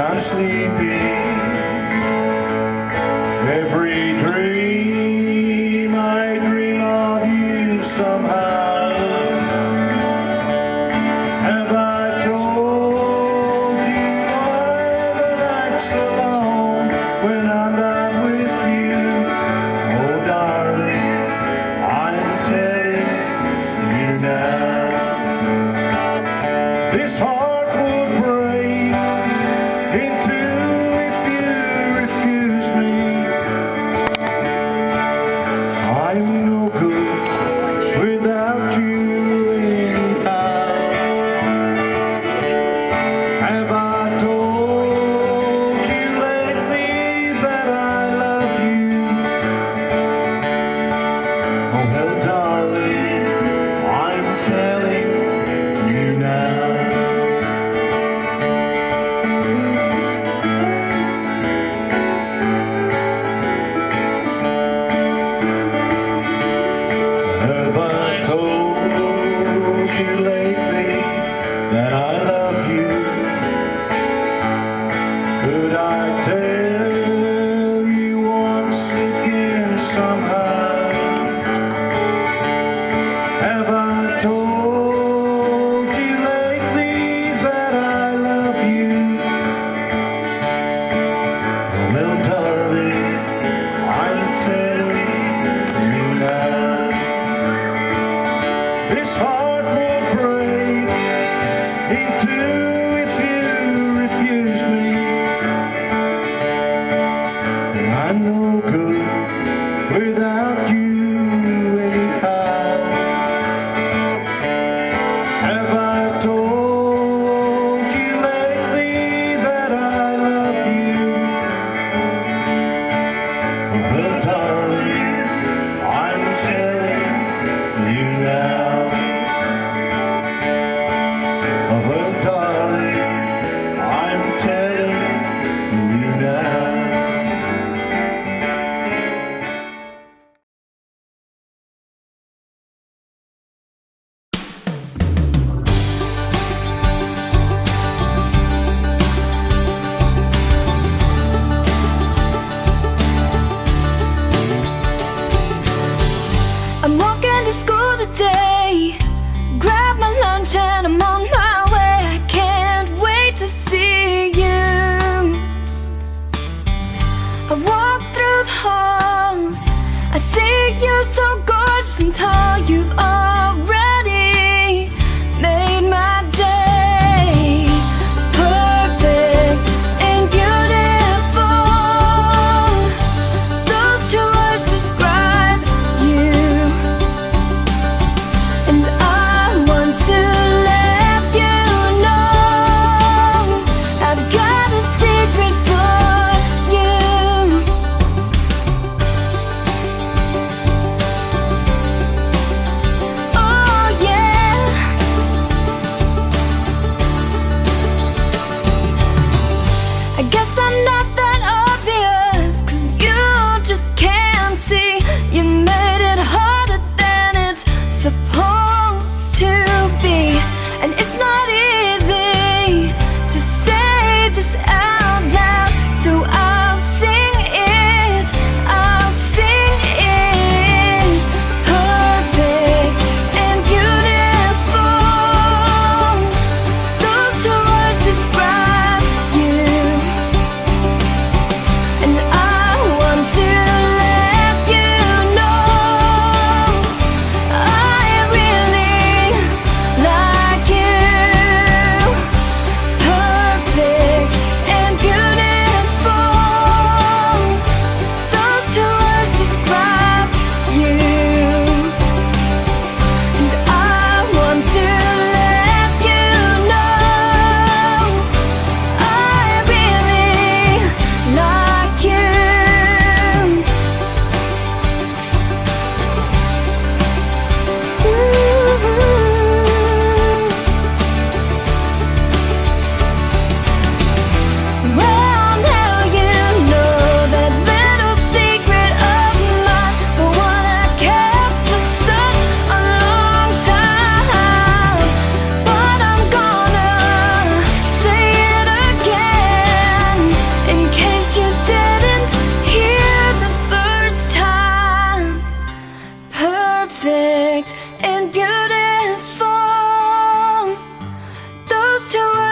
I'm sleeping? This heart will break. In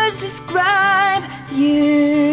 words describe you.